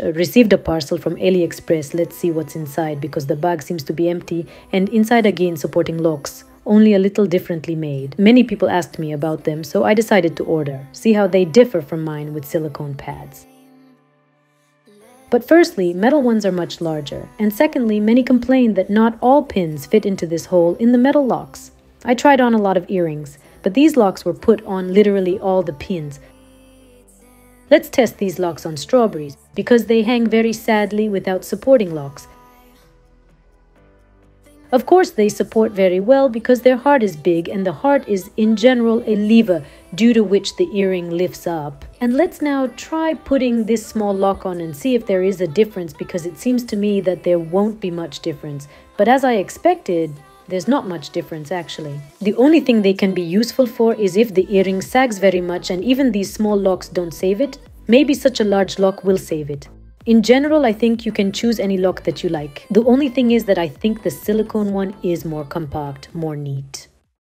Received a parcel from AliExpress. Let's see what's inside because the bag seems to be empty and inside again supporting locks, only a little differently made. Many people asked me about them, so I decided to order. See how they differ from mine with silicone pads. But firstly, metal ones are much larger, and secondly, many complain that not all pins fit into this hole in the metal locks. I tried on a lot of earrings, but these locks were put on literally all the pins, Let's test these locks on strawberries because they hang very sadly without supporting locks. Of course, they support very well because their heart is big and the heart is in general a lever due to which the earring lifts up. And let's now try putting this small lock on and see if there is a difference because it seems to me that there won't be much difference. But as I expected, there's not much difference actually. The only thing they can be useful for is if the earring sags very much and even these small locks don't save it, maybe such a large lock will save it. In general, I think you can choose any lock that you like. The only thing is that I think the silicone one is more compact, more neat.